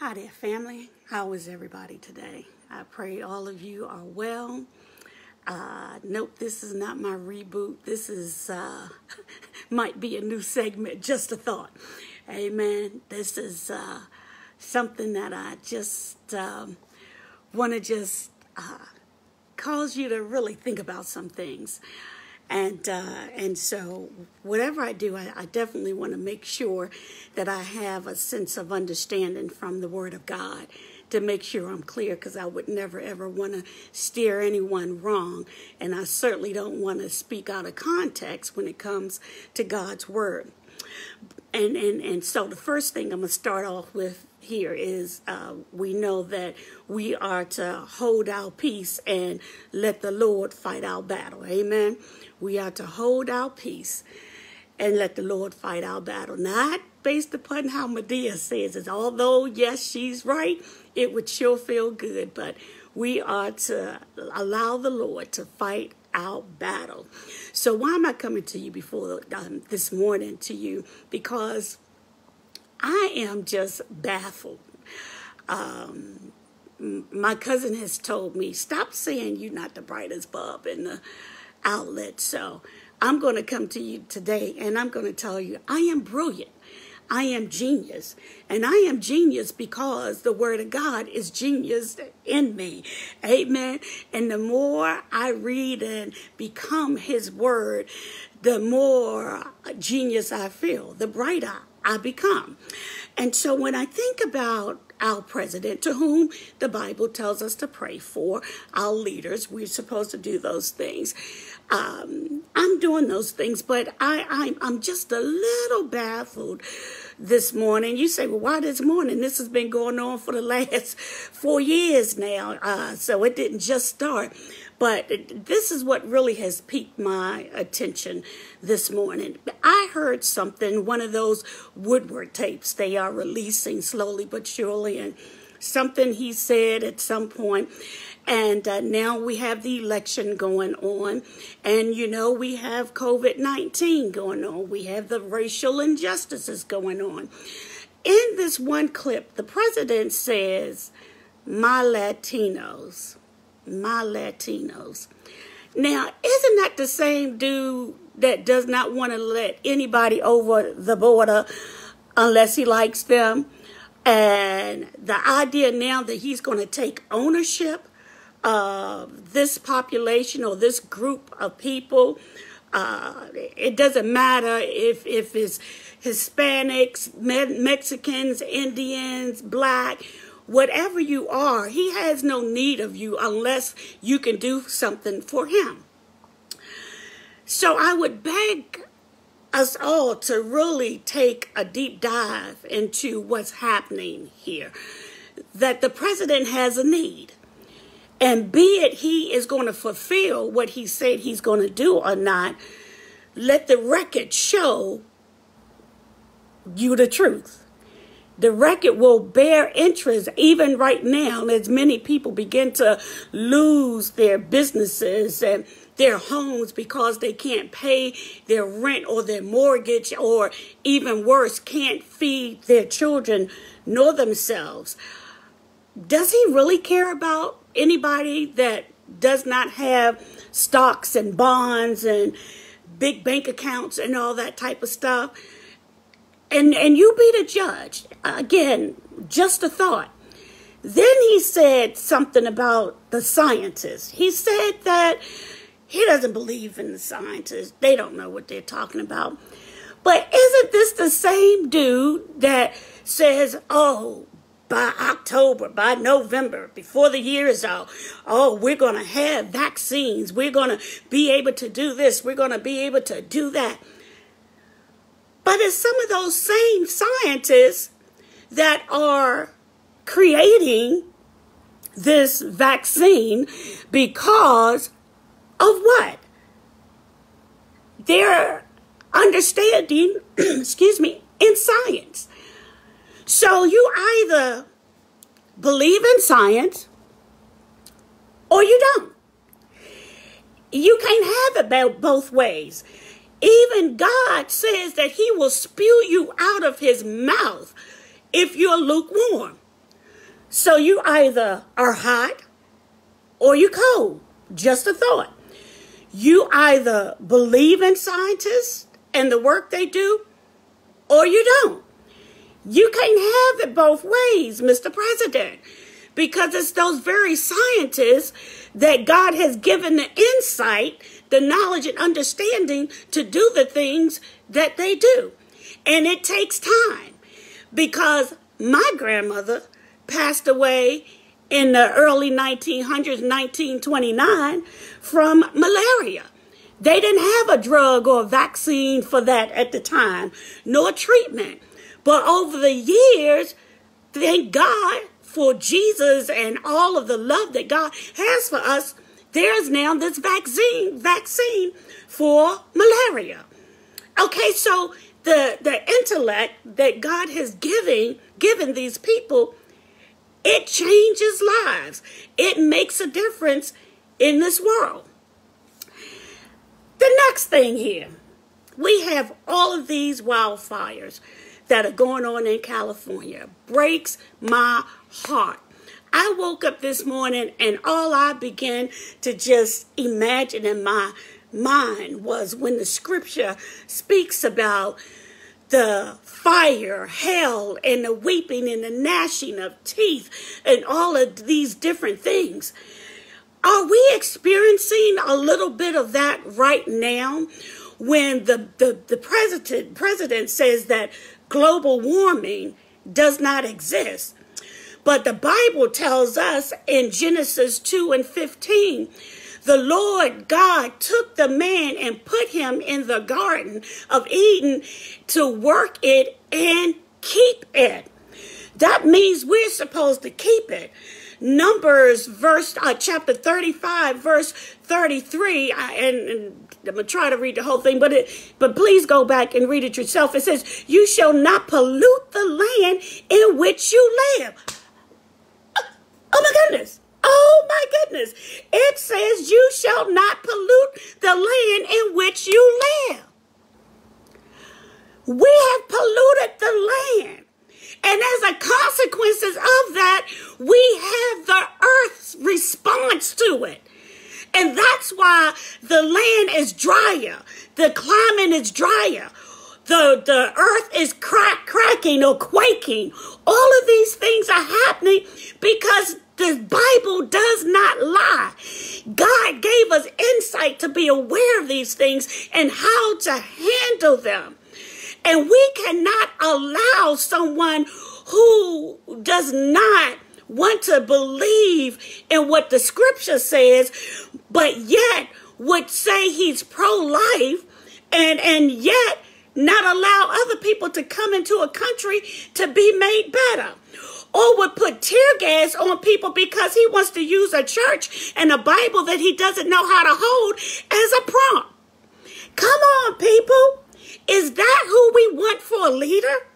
Hi there, family. How is everybody today? I pray all of you are well. Uh, note this is not my reboot. This is uh, might be a new segment. Just a thought. Amen. This is uh, something that I just um, want to just uh, cause you to really think about some things. And uh, and so whatever I do, I, I definitely want to make sure that I have a sense of understanding from the Word of God to make sure I'm clear because I would never ever want to steer anyone wrong. And I certainly don't want to speak out of context when it comes to God's Word. And, and, and so the first thing I'm to start off with here is uh, we know that we are to hold our peace and let the Lord fight our battle. Amen. We are to hold our peace and let the Lord fight our battle. Not based upon how Madea says it. Although, yes, she's right, it would sure feel good. But we are to allow the Lord to fight our battle. So why am I coming to you before um, this morning to you? Because I am just baffled. Um, my cousin has told me, stop saying you're not the brightest bulb in the outlet. So I'm going to come to you today and I'm going to tell you I am brilliant. I am genius. And I am genius because the word of God is genius in me. Amen. And the more I read and become his word, the more genius I feel, the brighter I become. And so when I think about our president, to whom the Bible tells us to pray for, our leaders, we're supposed to do those things. Um, I'm doing those things, but I, I, I'm just a little baffled this morning. You say, well, why this morning? This has been going on for the last four years now, uh, so it didn't just start. But this is what really has piqued my attention this morning. I heard something, one of those Woodward tapes they are releasing slowly but surely, and something he said at some point. And uh, now we have the election going on. And, you know, we have COVID 19 going on. We have the racial injustices going on. In this one clip, the president says, My Latinos my Latinos. Now, isn't that the same dude that does not want to let anybody over the border unless he likes them? And the idea now that he's going to take ownership of this population or this group of people, uh, it doesn't matter if, if it's Hispanics, Mexicans, Indians, black, whatever you are, he has no need of you unless you can do something for him. So I would beg us all to really take a deep dive into what's happening here. That the president has a need. And be it he is going to fulfill what he said he's going to do or not, let the record show you the truth the record will bear interest even right now as many people begin to lose their businesses and their homes because they can't pay their rent or their mortgage or even worse can't feed their children nor themselves. Does he really care about anybody that does not have stocks and bonds and big bank accounts and all that type of stuff and and you be the judge. Again, just a thought. Then he said something about the scientists. He said that he doesn't believe in the scientists. They don't know what they're talking about. But isn't this the same dude that says, oh, by October, by November, before the year is out, oh, we're going to have vaccines. We're going to be able to do this. We're going to be able to do that. But it's some of those same scientists that are creating this vaccine because of what? Their understanding, excuse me, in science. So you either believe in science or you don't. You can't have it both ways. Even God says that he will spew you out of his mouth if you're lukewarm. So you either are hot or you're cold. Just a thought. You either believe in scientists and the work they do, or you don't. You can't have it both ways, Mr. President, because it's those very scientists that God has given the insight, the knowledge, and understanding to do the things that they do. And it takes time because my grandmother passed away in the early 1900s, 1929, from malaria. They didn't have a drug or a vaccine for that at the time, nor treatment. But over the years, thank God for Jesus and all of the love that God has for us, there's now this vaccine vaccine for malaria. Okay, so the the intellect that God has given given these people it changes lives. It makes a difference in this world. The next thing here, we have all of these wildfires that are going on in California. Breaks my heart. I woke up this morning and all I began to just imagine in my mind was when the scripture speaks about the fire, hell, and the weeping and the gnashing of teeth, and all of these different things. Are we experiencing a little bit of that right now when the, the, the president, president says that global warming does not exist? But the Bible tells us in Genesis 2 and 15 the Lord God took the man and put him in the garden of Eden to work it and keep it. That means we're supposed to keep it. Numbers verse uh, chapter 35 verse 33 and, and I'm gonna try to read the whole thing, but it but please go back and read it yourself. It says, "You shall not pollute the land in which you live." Oh my goodness! Oh my goodness. It says, You shall not pollute the land in which you live. We have polluted the land. And as a consequences of that, we have the earth's response to it. And that's why the land is drier. The climate is drier. The, the earth is crack, cracking or quaking. All of these things are happening because the Bible does not lie. God gave us insight to be aware of these things and how to handle them. And we cannot allow someone who does not want to believe in what the scripture says, but yet would say he's pro-life and, and yet not allow other people to come into a country to be made better or would put tear gas on people because he wants to use a church and a Bible that he doesn't know how to hold as a prompt. Come on, people. Is that who we want for a leader?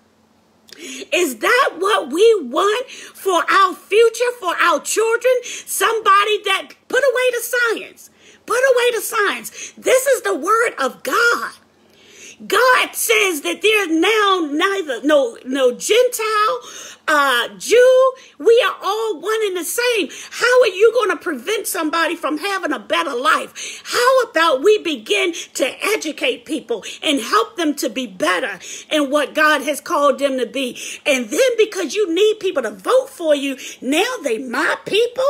Is that what we want for our future, for our children? Somebody that put away the science. Put away the science. This is the word of God. God says that there's now neither no no Gentile, uh, Jew. We are all one and the same. How are you going to prevent somebody from having a better life? How about we begin to educate people and help them to be better in what God has called them to be? And then because you need people to vote for you, now they my people.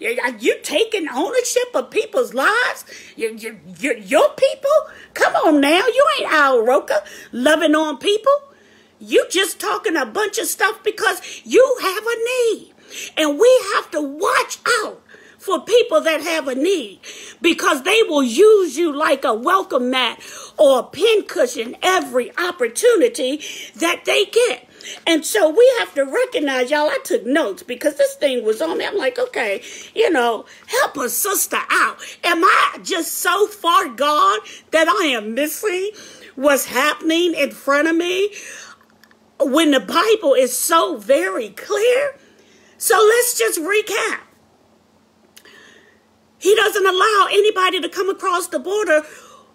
Are You taking ownership of people's lives? You, you, you, your people? Come on now, you ain't Al Roker loving on people. You just talking a bunch of stuff because you have a need. And we have to watch out for people that have a need because they will use you like a welcome mat or a pincushion every opportunity that they get. And so we have to recognize, y'all, I took notes because this thing was on me. I'm like, okay, you know, help a sister out. Am I just so far gone that I am missing what's happening in front of me when the Bible is so very clear? So let's just recap. He doesn't allow anybody to come across the border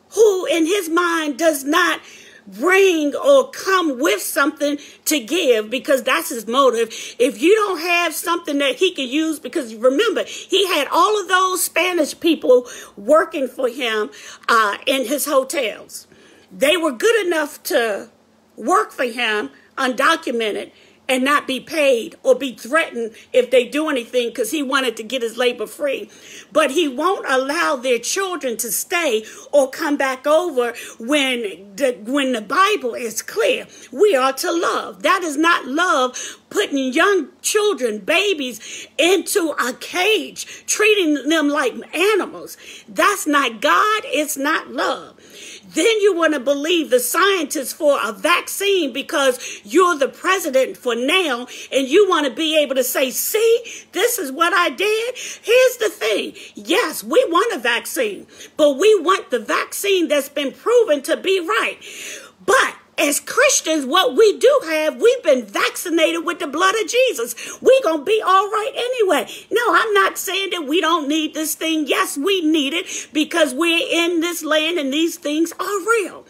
who, in his mind, does not bring or come with something to give because that's his motive. If you don't have something that he could use, because remember, he had all of those Spanish people working for him uh, in his hotels. They were good enough to work for him undocumented and not be paid or be threatened if they do anything because he wanted to get his labor free. But he won't allow their children to stay or come back over when the, when the Bible is clear. We are to love. That is not love putting young children, babies, into a cage, treating them like animals. That's not God. It's not love. Then you want to believe the scientists for a vaccine because you're the president for now and you want to be able to say, see, this is what I did. Here's the thing. Yes, we want a vaccine, but we want the vaccine that's been proven to be right. But as Christians, what we do have, we've been vaccinated with the blood of Jesus. We're going to be all right anyway. No, I'm not saying that we don't need this thing. Yes, we need it because we're in this land and these things are real.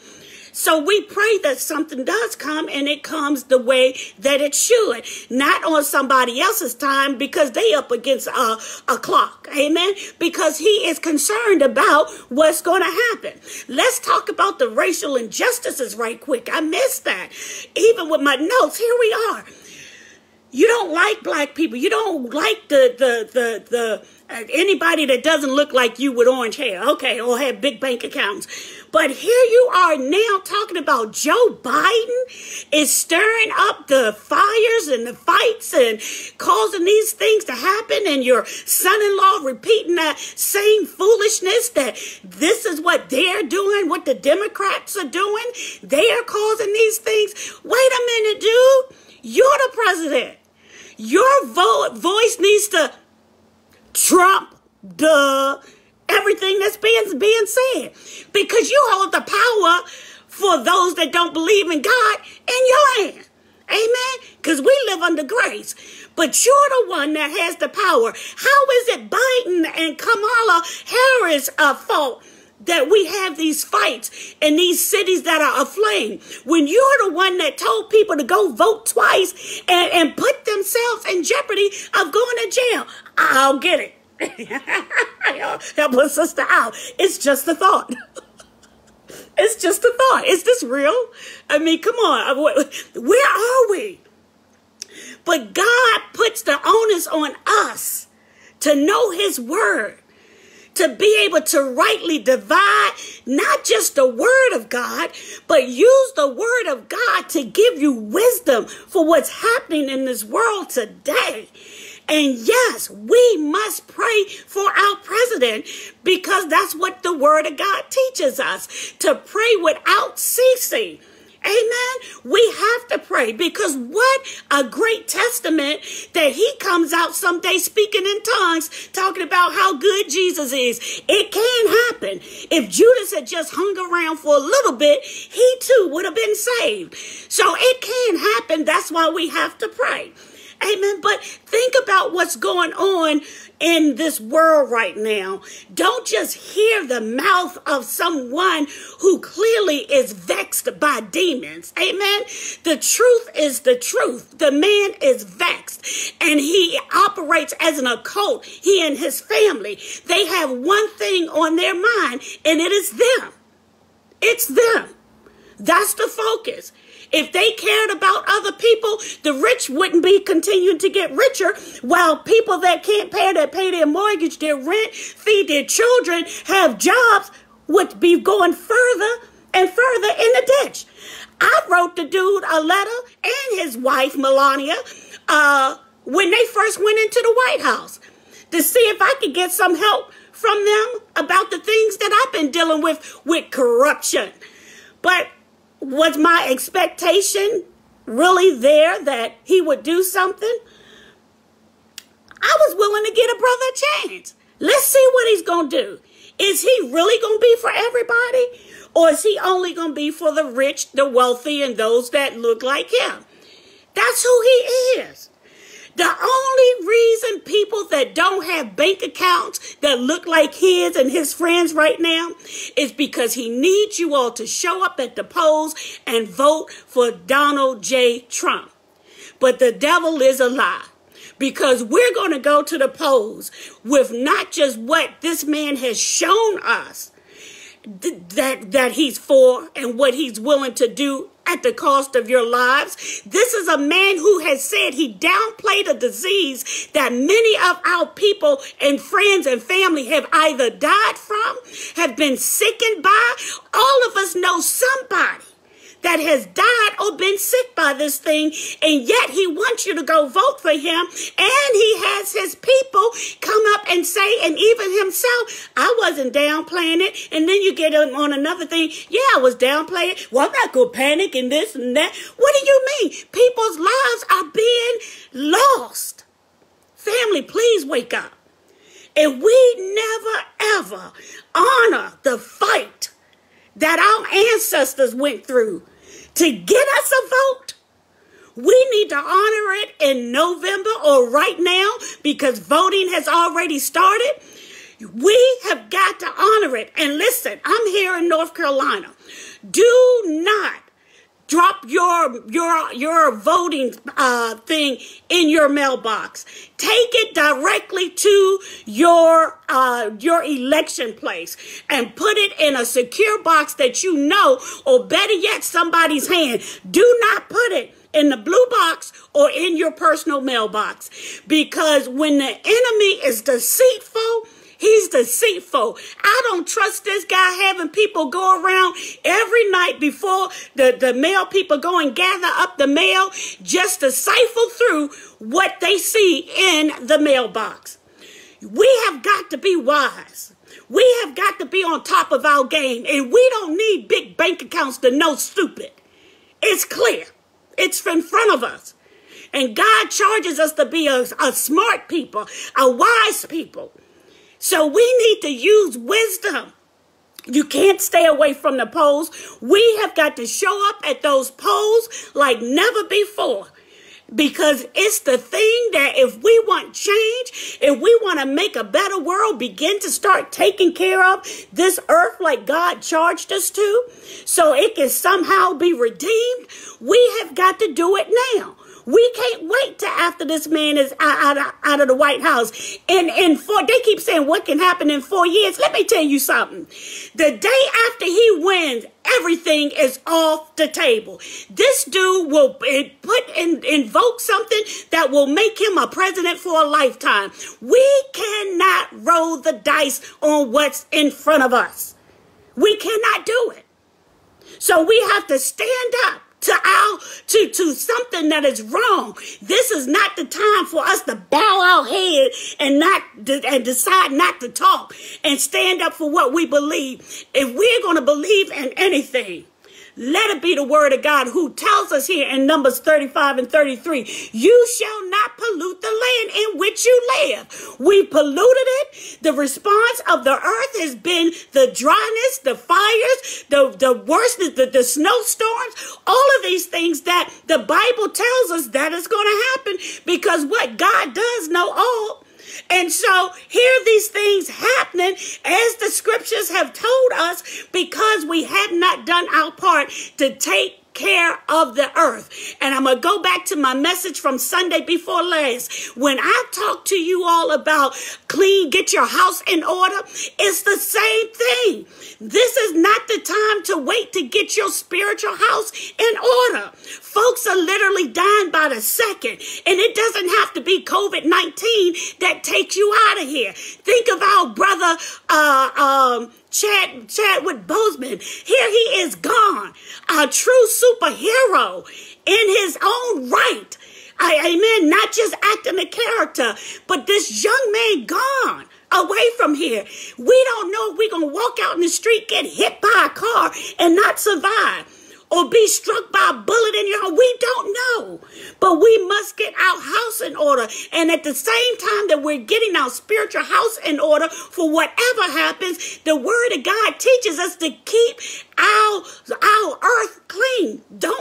So we pray that something does come and it comes the way that it should, not on somebody else's time because they up against a, a clock. Amen. Because he is concerned about what's going to happen. Let's talk about the racial injustices right quick. I missed that. Even with my notes, here we are. You don't like black people. You don't like the the the the anybody that doesn't look like you with orange hair. Okay, or have big bank accounts. But here you are now talking about Joe Biden is stirring up the fires and the fights and causing these things to happen, and your son in law repeating that same foolishness that this is what they're doing, what the Democrats are doing. They are causing these things. Wait a minute, dude. You're the president. Your vo- voice needs to trump the everything that's being being said because you hold the power for those that don't believe in God in your hand. Amen. Because we live under grace. But you're the one that has the power. How is it Biden and Kamala Harris' uh, fault that we have these fights in these cities that are aflame when you're the one that told people to go vote twice and, and put themselves in jeopardy of going to jail? I'll get it. Help a sister out. It's just a thought. it's just a thought. Is this real? I mean, come on. Uh, where are we? But God puts the onus on us to know His word, to be able to rightly divide not just the word of God, but use the word of God to give you wisdom for what's happening in this world today. And yes, we must pray for our president because that's what the word of God teaches us to pray without ceasing. Amen. We have to pray because what a great testament that he comes out someday speaking in tongues, talking about how good Jesus is. It can happen. If Judas had just hung around for a little bit, he too would have been saved. So it can happen. That's why we have to pray. Amen. But think about what's going on in this world right now. Don't just hear the mouth of someone who clearly is vexed by demons. Amen. The truth is the truth. The man is vexed and he operates as an occult. He and his family, they have one thing on their mind and it is them. It's them. That's the focus. If they cared about other people, the rich wouldn't be continuing to get richer while people that can't pay their pay their mortgage, their rent, feed their children, have jobs would be going further and further in the ditch. I wrote the dude a letter and his wife Melania uh, when they first went into the White House to see if I could get some help from them about the things that I've been dealing with with corruption. But was my expectation really there that he would do something? I was willing to get a brother a chance. Let's see what he's going to do. Is he really going to be for everybody? Or is he only going to be for the rich, the wealthy, and those that look like him? That's who he is. The only reason people that don't have bank accounts that look like his and his friends right now is because he needs you all to show up at the polls and vote for Donald J. Trump. But the devil is a lie because we're going to go to the polls with not just what this man has shown us that that he's for and what he's willing to do at the cost of your lives. This is a man who has said he downplayed a disease that many of our people and friends and family have either died from, have been sickened by. All of us know somebody that has died or been sick by this thing, and yet he wants you to go vote for him. And he has his people come up and say, and even himself, I wasn't downplaying it. And then you get on another thing, yeah, I was downplaying. Well, I'm not going to panic and this and that. What do you mean? People's lives are being lost. Family, please wake up. And we never ever honor the fight that our ancestors went through to get us a vote. We need to honor it in November or right now because voting has already started. We have got to honor it. And listen, I'm here in North Carolina. Do not drop your your your voting uh, thing in your mailbox. Take it directly to your uh, your election place and put it in a secure box that you know, or better yet, somebody's hand. Do not put it in the blue box or in your personal mailbox because when the enemy is deceitful He's deceitful. I don't trust this guy having people go around every night before the, the mail people go and gather up the mail just to siphon through what they see in the mailbox. We have got to be wise. We have got to be on top of our game, and we don't need big bank accounts to know stupid. It's clear. It's in front of us. And God charges us to be a, a smart people, a wise people. So we need to use wisdom. You can't stay away from the polls. We have got to show up at those polls like never before. Because it's the thing that if we want change, if we want to make a better world, begin to start taking care of this earth like God charged us to, so it can somehow be redeemed, we have got to do it now. We can't wait till after this man is out, out, out of the White House. And in four, they keep saying what can happen in four years. Let me tell you something. The day after he wins, everything is off the table. This dude will put and invoke something that will make him a president for a lifetime. We cannot roll the dice on what's in front of us. We cannot do it. So we have to stand up to our to to something that is wrong. This is not the time for us to bow our head and not and decide not to talk and stand up for what we believe. If we're going to believe in anything, let it be the word of God who tells us here in Numbers 35 and 33, you shall not pollute the land in which you live. We polluted it. The response of the earth has been the dryness, the fires, the, the worst, the, the snowstorms, all of these things that the Bible tells us that is going to happen because what God does know all. And so here these things happening as the scriptures have told us because we have not done our part to take care of the earth. And I'm going to go back to my message from Sunday before last. When I talk to you all about clean, get your house in order, it's the same thing. This is not the time to wait to get your spiritual house in order. Folks are literally dying by the second, and it doesn't have to be COVID 19 that takes you out of here. Think of our brother, uh, um, Chad, Chadwick Boseman. Here he is gone, a true superhero in his own right. I, amen. Not just acting a character, but this young man gone away from here. We don't know if we're going to walk out in the street, get hit by a car, and not survive. Or be struck by a bullet in your home. We don't know. But we must get our house in order. And at the same time that we're getting our spiritual house in order for whatever happens, the word of God teaches us to keep our, our earth clean. Don't.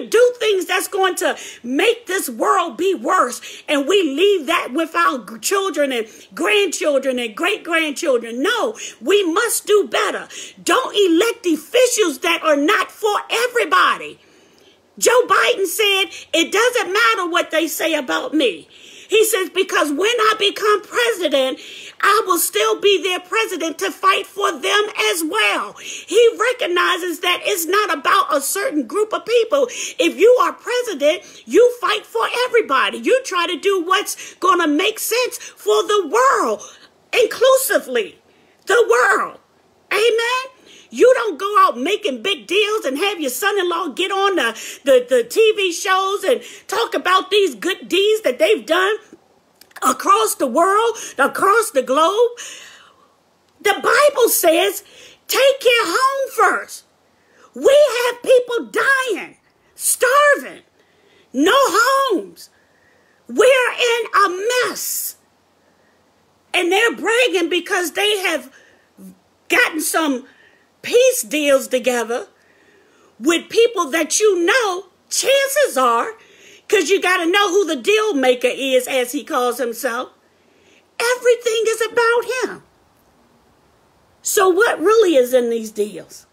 Do things that's going to make this world be worse. And we leave that with our children and grandchildren and great grandchildren. No, we must do better. Don't elect officials that are not for everybody. Joe Biden said, it doesn't matter what they say about me. He says, because when I become president, I will still be their president to fight for them as well. He recognizes that it's not about a certain group of people. If you are president, you fight for everybody. You try to do what's going to make sense for the world, inclusively, the world. Amen. You don't go out making big deals and have your son-in-law get on the, the, the TV shows and talk about these good deeds that they've done across the world, across the globe. The Bible says, take care home first. We have people dying, starving, no homes. We're in a mess. And they're bragging because they have gotten some peace deals together with people that you know, chances are, because you got to know who the deal maker is, as he calls himself. Everything is about him. So, what really is in these deals?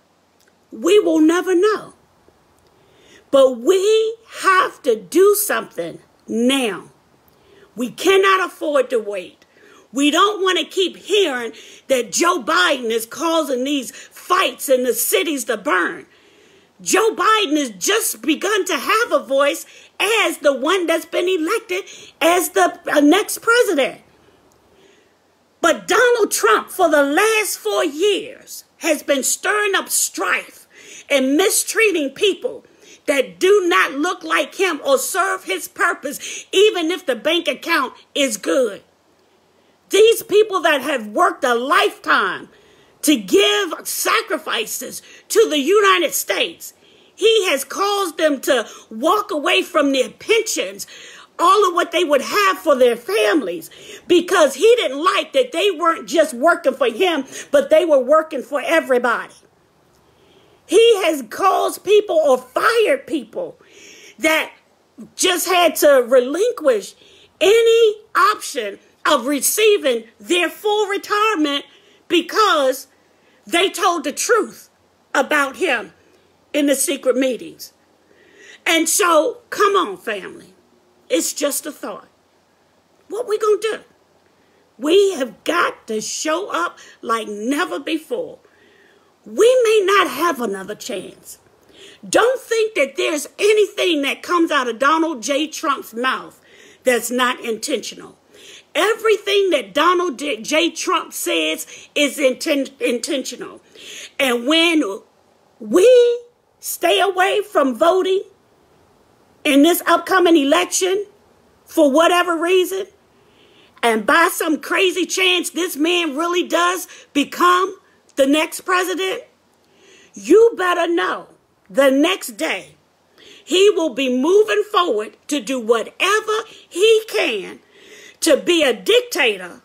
We will never know. But we have to do something now. We cannot afford to wait. We don't want to keep hearing that Joe Biden is causing these fights in the cities to burn. Joe Biden has just begun to have a voice as the one that's been elected as the uh, next president. But Donald Trump, for the last four years, has been stirring up strife and mistreating people that do not look like him or serve his purpose, even if the bank account is good. These people that have worked a lifetime to give sacrifices to the United States, he has caused them to walk away from their pensions, all of what they would have for their families, because he didn't like that they weren't just working for him, but they were working for everybody. He has caused people or fired people that just had to relinquish any option of receiving their full retirement because they told the truth about him in the secret meetings. And so, come on, family. It's just a thought. What we going to do? We have got to show up like never before. We may not have another chance. Don't think that there's anything that comes out of Donald J. Trump's mouth that's not intentional. Everything that Donald J. Trump says is inten- intentional. And when we stay away from voting in this upcoming election for whatever reason, and by some crazy chance this man really does become the next president, you better know the next day he will be moving forward to do whatever he can to be a dictator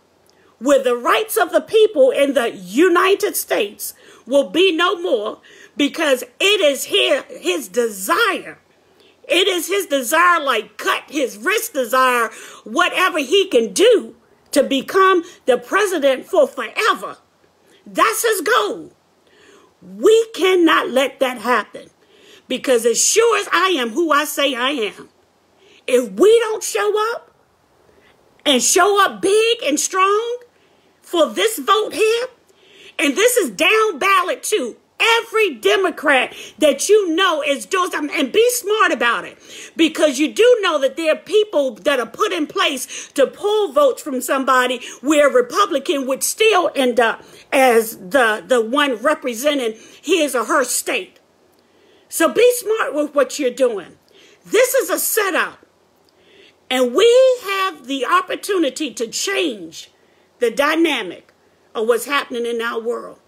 where the rights of the people in the United States will be no more because it is his, his desire. It is his desire, like cut his wrist desire, whatever he can do to become the president for forever. That's his goal. We cannot let that happen because as sure as I am who I say I am, if we don't show up, and show up big and strong for this vote here. And this is down ballot too. Every Democrat that you know is doing something and be smart about it because you do know that there are people that are put in place to pull votes from somebody where a Republican would still end up as the, the one representing his or her state. So be smart with what you're doing. This is a setup and we have the opportunity to change the dynamic of what's happening in our world.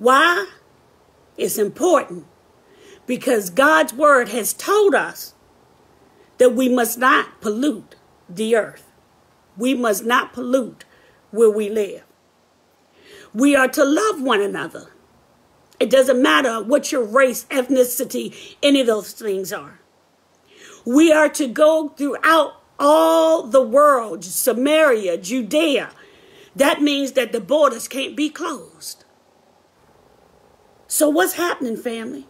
Why? It's important because God's word has told us that we must not pollute the earth. We must not pollute where we live. We are to love one another. It doesn't matter what your race, ethnicity, any of those things are. We are to go throughout all the world, Samaria, Judea. That means that the borders can't be closed. So, what's happening, family?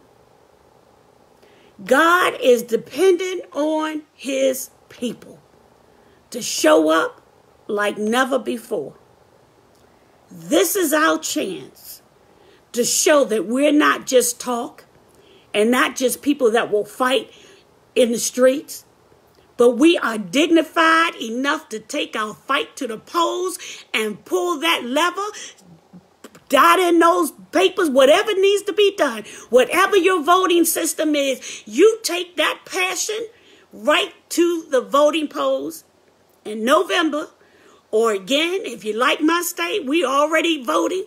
God is dependent on his people to show up like never before. This is our chance to show that we're not just talk and not just people that will fight in the streets, but we are dignified enough to take our fight to the polls and pull that lever, dot in those papers, whatever needs to be done, whatever your voting system is, you take that passion right to the voting polls in November or again, if you like my state, we already voting.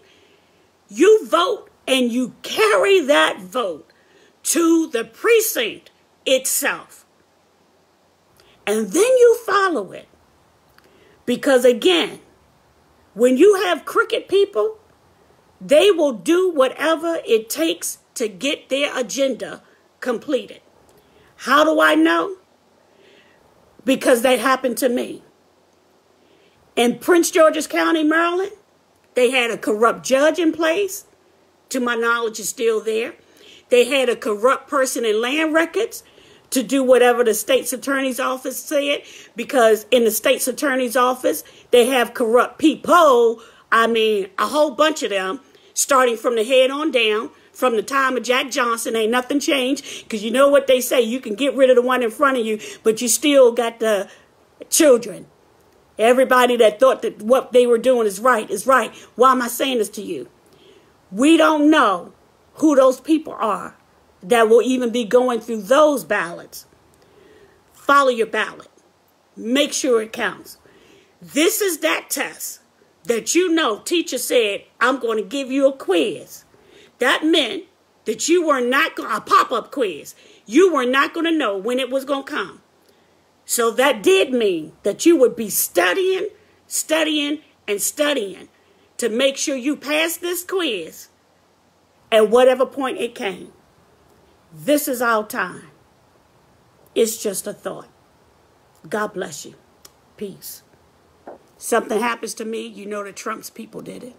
You vote and you carry that vote to the precinct itself. And then you follow it. Because again, when you have crooked people, they will do whatever it takes to get their agenda completed. How do I know? Because that happened to me. In Prince George's County, Maryland, they had a corrupt judge in place. To my knowledge, is still there. They had a corrupt person in land records to do whatever the state's attorney's office said because in the state's attorney's office, they have corrupt people. I mean, a whole bunch of them, starting from the head on down. From the time of Jack Johnson, ain't nothing changed because you know what they say. You can get rid of the one in front of you, but you still got the children Everybody that thought that what they were doing is right is right. Why am I saying this to you? We don't know who those people are that will even be going through those ballots. Follow your ballot. Make sure it counts. This is that test that you know teacher said, I'm going to give you a quiz. That meant that you were not going a pop-up quiz. You were not going to know when it was going to come. So that did mean that you would be studying, studying, and studying to make sure you pass this quiz at whatever point it came. This is our time. It's just a thought. God bless you. Peace. Something happens to me, you know the Trump's people did it.